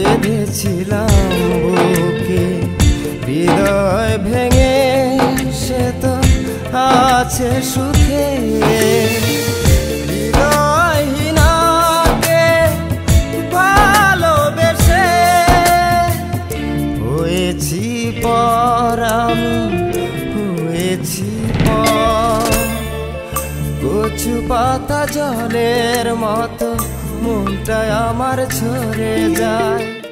বেঁধেছিলাম বুকে হৃদয় ভেঙে সে তো আছে সুখে। হয়েছি পর আমি হয়েছি পর। কচু পাতা জলের মতো মনটা আমার ছড়ে যায়।